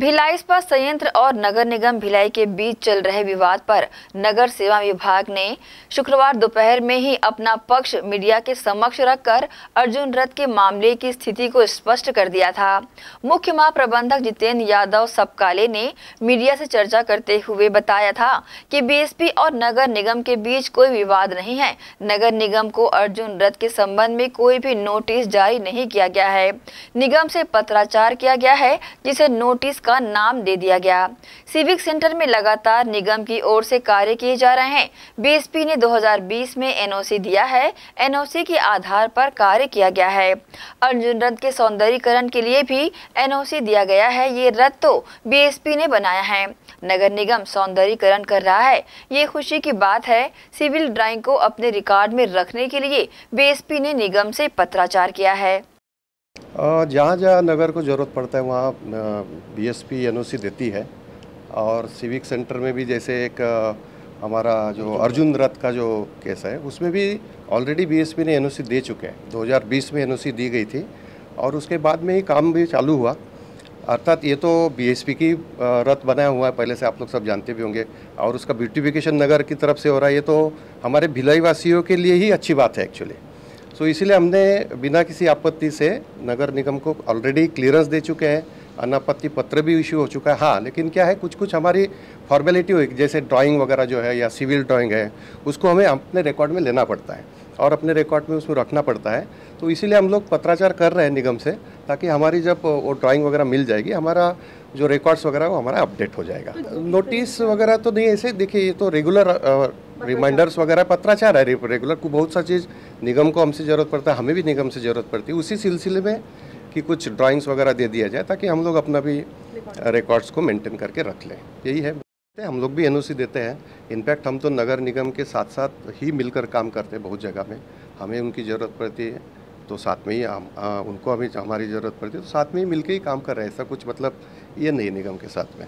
भिलाई इस्पात संयंत्र और नगर निगम भिलाई के बीच चल रहे विवाद पर नगर सेवा विभाग ने शुक्रवार दोपहर में ही अपना पक्ष मीडिया के समक्ष रखकर अर्जुन रथ के मामले की स्थिति को स्पष्ट कर दिया था। मुख्य महाप्रबंधक जितेंद्र यादव सबकाले ने मीडिया से चर्चा करते हुए बताया था कि बीएसपी और नगर निगम के बीच कोई विवाद नहीं है। नगर निगम को अर्जुन रथ के संबंध में कोई भी नोटिस जारी नहीं किया गया है। निगम से पत्राचार किया गया है, जिसे नोटिस का नाम दे दिया गया। सिविक सेंटर में लगातार निगम की ओर से कार्य किए जा रहे हैं। बीएसपी ने 2020 में एनओसी दिया है। एनओसी के आधार पर कार्य किया गया है। अर्जुन रथ के सौंदर्यकरण के लिए भी एनओसी दिया गया है। ये रथ तो बीएसपी ने बनाया है। नगर निगम सौंदर्यीकरण कर रहा है। ये खुशी की बात है, सिविल ड्राइंग को अपने रिकॉर्ड में रखने के लिए बीएसपी ने निगम से पत्राचार किया है। जहाँ जहाँ नगर को ज़रूरत पड़ता है, वहाँ बी एस पी एन देती है। और सिविक सेंटर में भी जैसे एक हमारा जो अर्जुन रथ का जो केस है, उसमें भी ऑलरेडी बीएसपी ने एनओसी दे चुके हैं। 2020 में एनओसी दी गई थी और उसके बाद में ही काम भी चालू हुआ। अर्थात ये तो बीएसपी की रथ बनाया हुआ है, पहले से आप लोग सब जानते भी होंगे। और उसका ब्यूटिफिकेशन नगर की तरफ़ से हो रहा है, ये तो हमारे भिलाई वासियों के लिए ही अच्छी बात है एक्चुअली सो इसीलिए हमने बिना किसी आपत्ति से नगर निगम को ऑलरेडी क्लियरेंस दे चुके हैं। अनापत्ति पत्र भी इश्यू हो चुका है। हाँ लेकिन क्या है कुछ कुछ हमारी फॉर्मेलिटी हुई जैसे ड्राइंग वगैरह जो है या सिविल ड्राइंग है उसको हमें अपने रिकॉर्ड में लेना पड़ता है और अपने रिकॉर्ड में उसमें रखना पड़ता है। तो इसीलिए हम लोग पत्राचार कर रहे हैं निगम से ताकि हमारी जब वो ड्राइंग वगैरह मिल जाएगी हमारा जो रिकॉर्ड्स वगैरह वो हमारा अपडेट हो जाएगा। नोटिस वगैरह तो नहीं ऐसे देखिए ये तो रेगुलर रिमाइंडर्स वगैरह पत्राचार है रेगुलर को बहुत सा चीज़ निगम को हमसे ज़रूरत पड़ता है, हमें भी निगम से ज़रूरत पड़ती है। उसी सिलसिले में कि कुछ ड्राइंग्स वगैरह दे दिया जाए ताकि हम लोग अपना भी रिकॉर्ड्स को मेंटेन करके रख लें। यही है। हम लोग भी एनओसी देते हैं। इनफैक्ट हम तो नगर निगम के साथ साथ ही मिलकर काम करते हैं बहुत जगह में। हमें उनकी ज़रूरत पड़ती है तो साथ में ही हम उनको हमें, हमारी ज़रूरत पड़ती है तो साथ में ही मिलकर ही काम कर रहे हैं। ऐसा कुछ मतलब ये नहीं निगम के साथ में।